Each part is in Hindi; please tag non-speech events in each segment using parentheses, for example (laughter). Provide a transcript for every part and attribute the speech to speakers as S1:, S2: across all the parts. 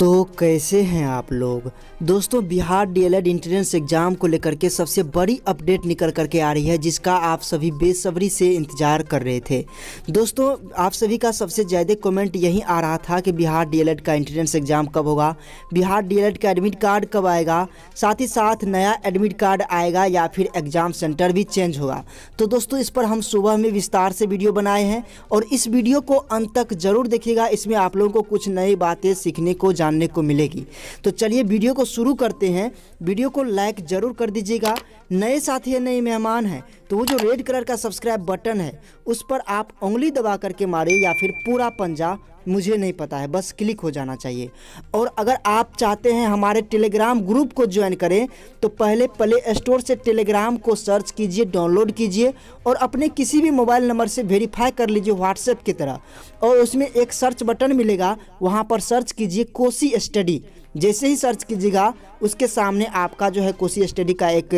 S1: तो कैसे हैं आप लोग? दोस्तों, बिहार डीएलएड इंट्रेंस एग्ज़ाम को लेकर के सबसे बड़ी अपडेट निकल करके आ रही है, जिसका आप सभी बेसब्री से इंतज़ार कर रहे थे। दोस्तों, आप सभी का सबसे ज़्यादा कमेंट यही आ रहा था कि बिहार डीएलएड का एंट्रेंस एग्ज़ाम कब होगा, बिहार डीएलएड का एडमिट कार्ड कब आएगा, साथ ही साथ नया एडमिट कार्ड आएगा या फिर एग्ज़ाम सेंटर भी चेंज होगा। तो दोस्तों, इस पर हम सुबह में विस्तार से वीडियो बनाए हैं और इस वीडियो को अंत तक ज़रूर देखिएगा। इसमें आप लोगों को कुछ नई बातें सीखने को जानने को मिलेगी। तो चलिए वीडियो को शुरू करते हैं। वीडियो को लाइक ज़रूर कर दीजिएगा। नए साथी नए मेहमान हैं तो वो जो रेड कलर का सब्सक्राइब बटन है, उस पर आप उंगली दबा करके मारे या फिर पूरा पंजा मुझे नहीं पता है, बस क्लिक हो जाना चाहिए। और अगर आप चाहते हैं हमारे टेलीग्राम ग्रुप को ज्वाइन करें तो पहले प्ले स्टोर से टेलीग्राम को सर्च कीजिए डाउनलोड कीजिए और अपने किसी भी मोबाइल नंबर से वेरीफाई कर लीजिए व्हाट्सएप की तरह। और उसमें एक सर्च बटन मिलेगा, वहाँ पर सर्च कीजिए कोसी स्टडी जैसे ही सर्च कीजिएगा, उसके सामने आपका जो है कोसी स्टडी का एक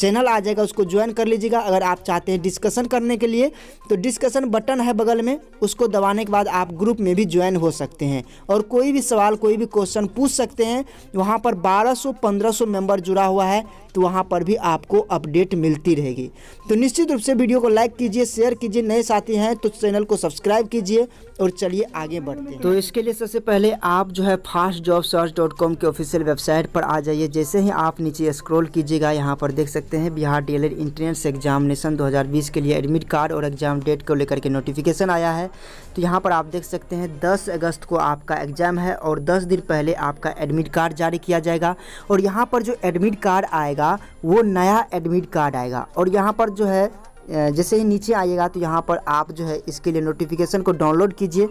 S1: चैनल आ जाएगा, उसको ज्वाइन कर लीजिएगा। अगर आप चाहते हैं डिस्कशन करने के लिए तो डिस्कशन बटन है बगल में, उसको दबाने के बाद आप ग्रुप में भी ज्वाइन हो सकते हैं। और कोई भी सवाल, कोई भी क्वेश्चन पूछ सकते हैं, वहाँ पर 1200 1500 मेंबर जुड़ा हुआ है तो वहाँ पर भी आपको अपडेट मिलती रहेगी। तो निश्चित रूप से वीडियो को लाइक कीजिए, शेयर कीजिए, नए साथी हैं तो चैनल को सब्सक्राइब कीजिए और चलिए आगे बढ़ते हैं। तो इसके लिए सबसे पहले आप जो है fast job search dot com के ऑफिशियल वेबसाइट पर आ जाइए। जैसे ही आप नीचे स्क्रॉल कीजिएगा, यहाँ पर देख सकते हैं Bihar D L entrance examination 2020 के लिए एडमिट कार्ड और एग्ज़ाम डेट को लेकर के नोटिफिकेशन आया है। तो यहाँ पर आप देख सकते हैं 10 अगस्त को आपका एग्ज़ाम है और 10 दिन पहले आपका एडमिट कार्ड जारी किया जाएगा। और यहाँ पर जो एडमिट कार्ड आएगा, वो नया एडमिट कार्ड आएगा। और यहाँ पर जो है जैसे ही नीचे आइएगा तो यहाँ पर आप जो है, इसके लिए नोटिफिकेशन को डाउनलोड कीजिए।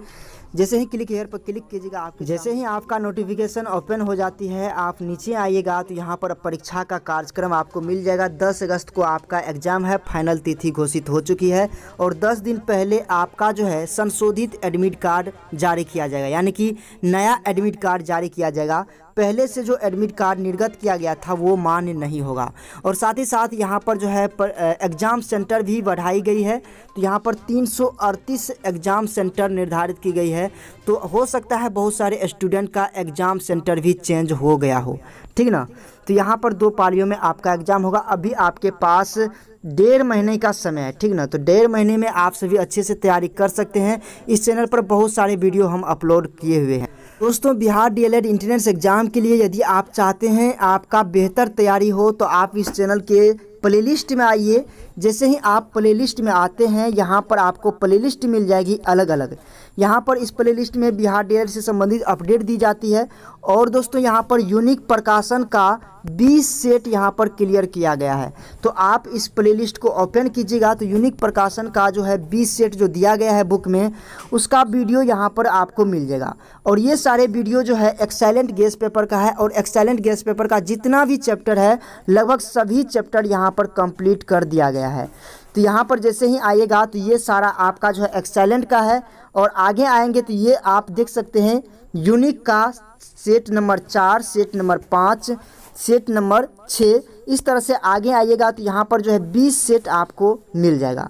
S1: जैसे ही क्लिक हेयर पर क्लिक कीजिएगा आप जैसे ही आपका नोटिफिकेशन ओपन हो जाती है आप नीचे आइएगा तो यहाँ पर परीक्षा का कार्यक्रम आपको मिल जाएगा। 10 अगस्त को आपका एग्ज़ाम है फाइनल तिथि घोषित हो चुकी है और 10 दिन पहले आपका जो है संशोधित एडमिट कार्ड जारी किया जाएगा। यानी कि नया एडमिट कार्ड जारी किया जाएगा। पहले से जो एडमिट कार्ड निर्गत किया गया था, वो मान्य नहीं होगा। और साथ ही साथ यहाँ पर जो है एग्ज़ाम सेंटर भी बढ़ाई गई है। तो यहाँ पर तीन सौ अड़तीस एग्ज़ाम सेंटर निर्धारित की गई है। तो हो सकता है बहुत सारे स्टूडेंट का एग्ज़ाम सेंटर भी चेंज हो गया हो। ठीक ना? तो यहाँ पर दो पालियों में आपका एग्ज़ाम होगा। अभी आपके पास डेढ़ महीने का समय है। ठीक ना? तो डेढ़ महीने में आप सभी अच्छे से तैयारी कर सकते हैं। इस चैनल पर बहुत सारे वीडियो हम अपलोड किए हुए हैं। दोस्तों, बिहार डीएलएड इंट्रेंस एग्ज़ाम के लिए यदि आप चाहते हैं आपका बेहतर तैयारी हो तो आप इस चैनल के प्लेलिस्ट में आइए। जैसे ही आप प्लेलिस्ट में आते हैं, यहाँ पर आपको प्लेलिस्ट मिल जाएगी अलग अलग यहाँ पर इस प्लेलिस्ट में बिहार डी से संबंधित अपडेट दी जाती है और दोस्तों, यहाँ पर यूनिक प्रकाशन का 20 सेट यहाँ पर क्लियर किया गया है। तो आप इस प्लेलिस्ट को ओपन कीजिएगा। तो यूनिक प्रकाशन का जो है 20 सेट जो दिया गया है बुक में, उसका वीडियो यहाँ पर आपको मिल जाएगा। और ये सारे वीडियो जो है एक्सेलेंट गैस पेपर का है और एक्सेलेंट गैस पेपर का जितना भी चैप्टर है, लगभग सभी चैप्टर यहाँ पर कंप्लीट कर दिया गया है। तो यहाँ पर जैसे ही आइएगा तो ये सारा आपका जो है एक्सेलेंट का है। और आगे आएँगे तो ये आप देख सकते हैं यूनिक का सेट नंबर चार, सेट नंबर पाँच, सेट नंबर छः। इस तरह से आगे आइएगा तो यहाँ पर जो है बीस सेट आपको मिल जाएगा।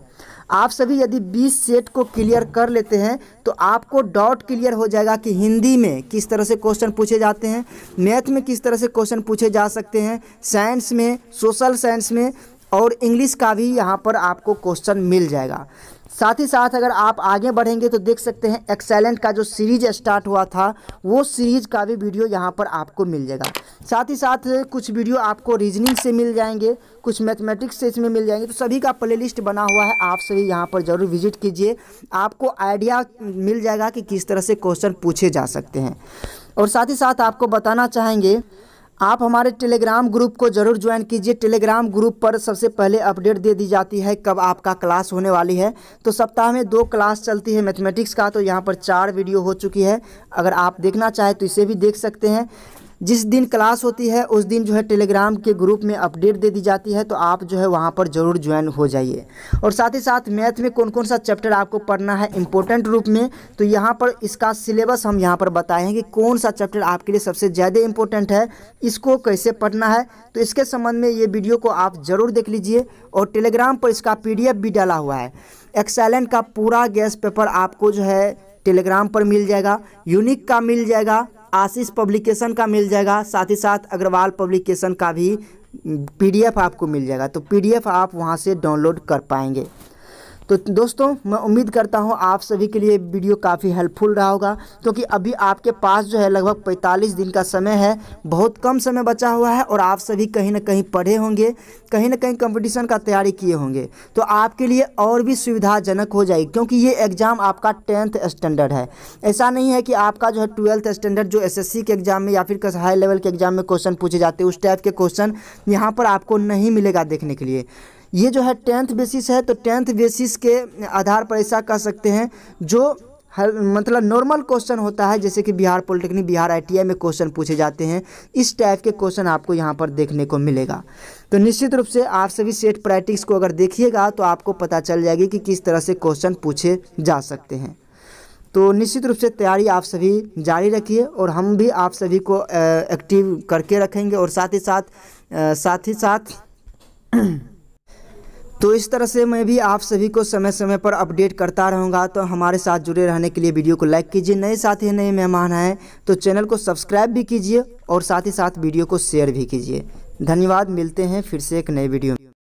S1: आप सभी यदि 20 सेट को क्लियर कर लेते हैं तो आपको डाउट क्लियर हो जाएगा कि हिंदी में किस तरह से क्वेश्चन पूछे जाते हैं, मैथ में किस तरह से क्वेश्चन पूछे जा सकते हैं, साइंस में, सोशल साइंस में और इंग्लिश का भी यहाँ पर आपको क्वेश्चन मिल जाएगा। साथ ही साथ अगर आप आगे बढ़ेंगे तो देख सकते हैं एक्सेलेंट का जो सीरीज़ स्टार्ट हुआ था, वो सीरीज़ का भी वीडियो यहाँ पर आपको मिल जाएगा। साथ ही साथ कुछ वीडियो आपको रीजनिंग से मिल जाएँगे, कुछ मैथमेटिक्स से इसमें मिल जाएँगे। तो सभी का प्लेलिस्ट बना हुआ है, आप सभी यहाँ पर ज़रूर विज़िट कीजिए। आपको आइडिया मिल जाएगा कि किस तरह से क्वेश्चन पूछे जा सकते हैं। और साथ ही साथ आपको बताना चाहेंगे आप हमारे टेलीग्राम ग्रुप को ज़रूर ज्वाइन कीजिए। टेलीग्राम ग्रुप पर सबसे पहले अपडेट दे दी जाती है कब आपका क्लास होने वाली है। तो सप्ताह में दो क्लास चलती है मैथमेटिक्स का तो यहाँ पर चार वीडियो हो चुकी है। अगर आप देखना चाहें तो इसे भी देख सकते हैं। जिस दिन क्लास होती है, उस दिन जो है टेलीग्राम के ग्रुप में अपडेट दे दी जाती है तो आप जो है वहाँ पर ज़रूर ज्वाइन हो जाइए। और साथ ही साथ मैथ में कौन कौन सा चैप्टर आपको पढ़ना है इम्पोर्टेंट रूप में तो यहाँ पर इसका सिलेबस हम यहाँ पर बताए हैं कि कौन सा चैप्टर आपके लिए सबसे ज़्यादा इम्पोर्टेंट है, इसको कैसे पढ़ना है। तो इसके संबंध में ये वीडियो को आप ज़रूर देख लीजिए और टेलीग्राम पर इसका पीडीएफ भी डाला हुआ है। एक्सेलेंट का पूरा गैस पेपर आपको जो है टेलीग्राम पर मिल जाएगा यूनिक का मिल जाएगा। आशीष पब्लिकेशन का मिल जाएगा। साथ ही साथ अग्रवाल पब्लिकेशन का भी पीडीएफ आपको मिल जाएगा। तो पीडीएफ आप वहाँ से डाउनलोड कर पाएँगे। तो दोस्तों, मैं उम्मीद करता हूँ आप सभी के लिए वीडियो काफ़ी हेल्पफुल रहा होगा, क्योंकि अभी आपके पास जो है लगभग 45 दिन का समय है, बहुत कम समय बचा हुआ है और आप सभी कहीं ना कहीं पढ़े होंगे, कहीं ना कहीं कंपटीशन का तैयारी किए होंगे। तो आपके लिए और भी सुविधाजनक हो जाएगी, क्योंकि ये एग्ज़ाम आपका टेंथ स्टैंडर्ड है। ऐसा नहीं है कि आपका जो है ट्वेल्थ स्टैंडर्ड जो एसएससी के एग्ज़ाम में या फिर हाई लेवल के एग्ज़ाम में क्वेश्चन पूछे जाते हैं, उस टाइप के क्वेश्चन यहाँ पर आपको नहीं मिलेगा देखने के लिए। ये जो है टेंथ बेसिस है तो टेंथ बेसिस के आधार पर ऐसा कह सकते हैं, जो हर मतलब नॉर्मल क्वेश्चन होता है, जैसे कि बिहार पॉलिटेक्निक बिहार आईटीआई में क्वेश्चन पूछे जाते हैं, इस टाइप के क्वेश्चन आपको यहाँ पर देखने को मिलेगा। तो निश्चित रूप से आप सभी सेट प्रैक्टिस को अगर देखिएगा तो आपको पता चल जाएगी कि किस तरह से क्वेश्चन पूछे जा सकते हैं। तो निश्चित रूप से तैयारी आप सभी जारी रखिए, और हम भी आप सभी को एक्टिव करके रखेंगे, और साथ ही साथ साथ ही साथ (clears throat) तो इस तरह से मैं भी आप सभी को समय समय पर अपडेट करता रहूँगा। तो हमारे साथ जुड़े रहने के लिए वीडियो को लाइक कीजिए। नए साथी, नए मेहमान आए तो चैनल को सब्सक्राइब भी कीजिए और साथ ही साथ वीडियो को शेयर भी कीजिए। धन्यवाद। मिलते हैं फिर से एक नए वीडियो में।